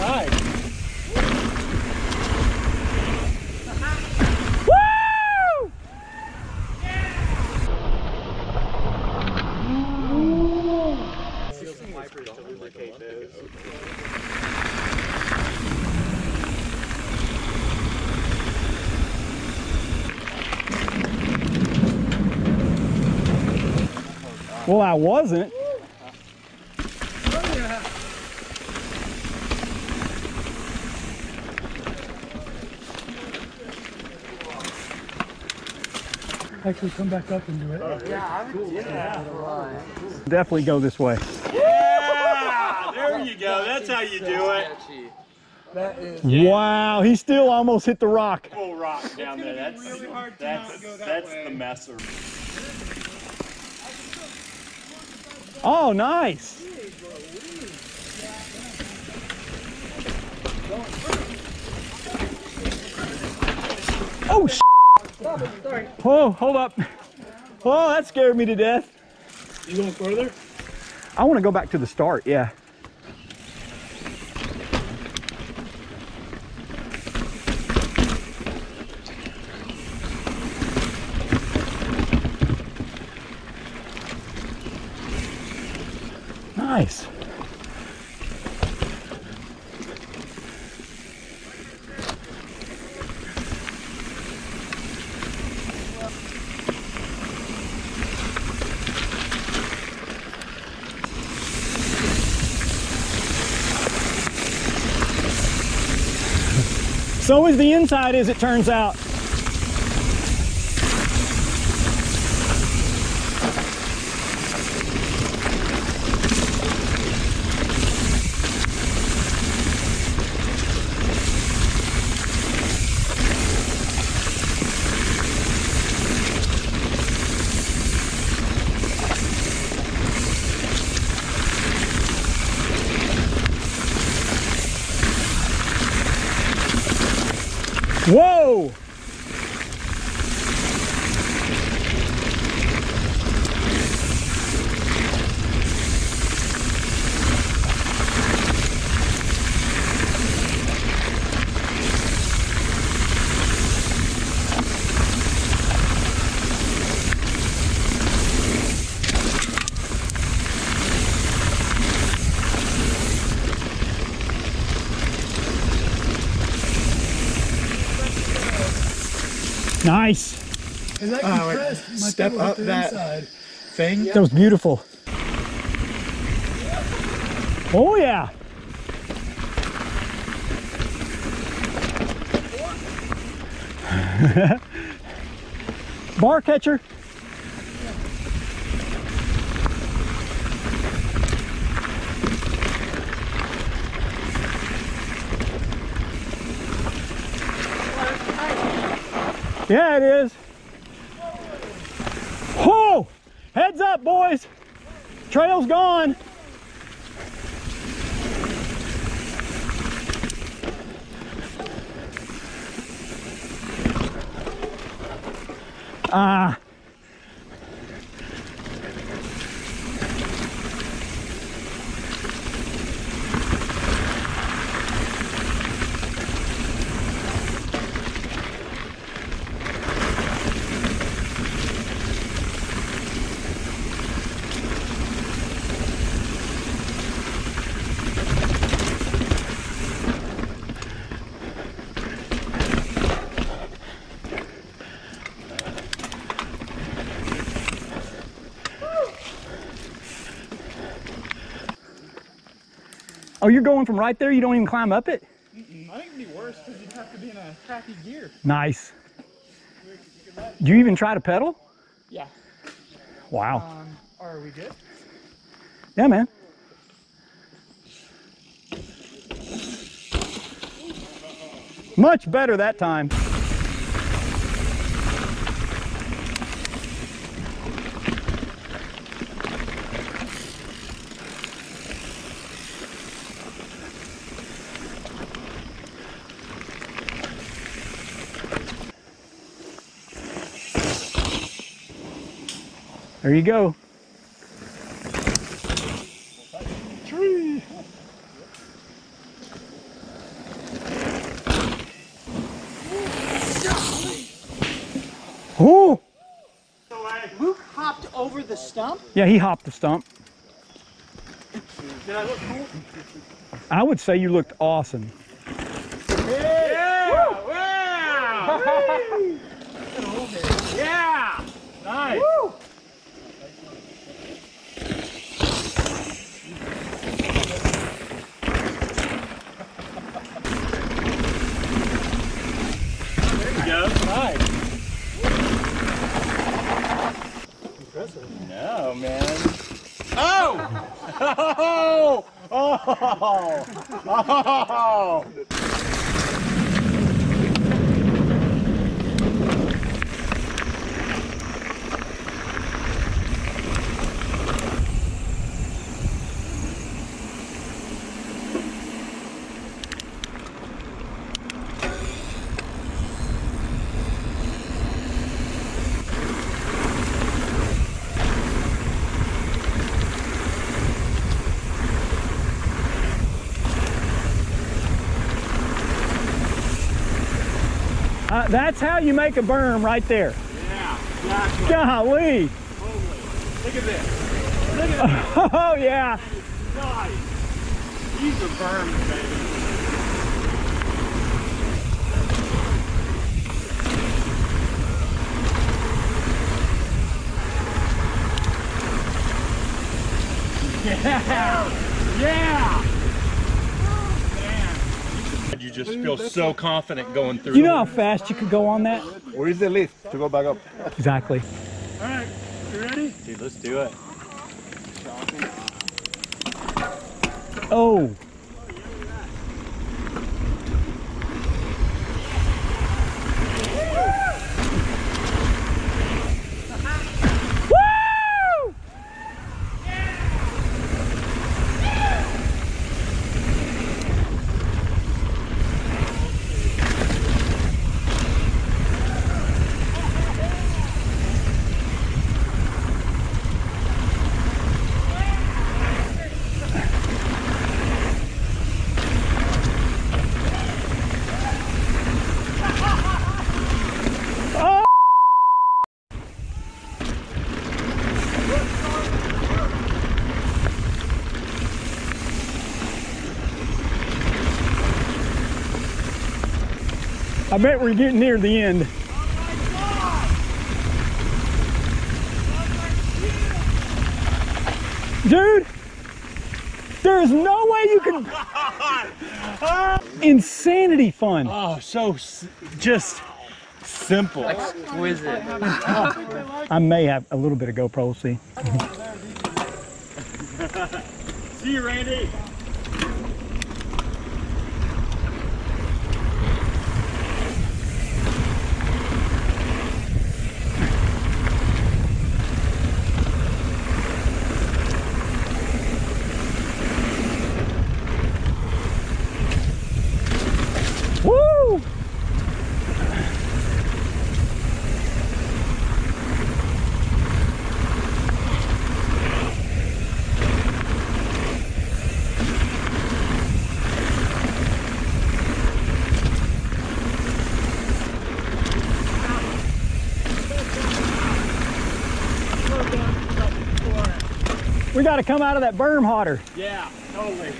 Woo! Well, I wasn't. Actually, come back up and do it. Definitely go this way. Yeah, there you go. That's how you do it. That is. Wow, he still almost hit the rock. Full rock down there. That's that's that's the messer. Oh, nice. Oh, sh Whoa, hold up. Oh, that scared me to death. You going further? I want to go back to the start, yeah. Nice. So is the inside as it turns out. Nice. And that Oh, wait. compressed my Step up to that- inside. Thing. That was beautiful. Oh yeah. Bar catcher. Yeah, it is. Whoa! Heads up, boys. Trail's gone. Ah. Oh, you're going from right there? You don't even climb up it? I think it'd be worse because you'd have to be in a crappy gear. Nice. Do you even try to pedal? Yeah. Wow. Um, are we good? Yeah, man. Much better that time. There you go. Tree. Oh, Luke hopped over the stump. yeah, he hopped the stump. Did I look cool? I would say you looked awesome. Yeah! Wow! yeah! Nice! There we go. Nice. No, man. Oh! oh! Oh! Oh! Oh! Uh, that's how you make a berm right there. Yeah, exactly. Golly. Totally. Look at this. Look at that. Oh, yeah. Nice. These are berms, baby. Yeah! Man. You just feel so confident going through. You know how fast you could go on that? Where is the lift to go back up? Exactly. All right, you ready? Dude, let's do it. Oh. Woo! Oh! I bet we're getting near the end. Dude, there's no way you can. Insanity fun. Oh, so just simple. Exquisite. I may have a little bit of GoPro, see. See you, Randy. We got to come out of that berm hotter. Yeah, totally.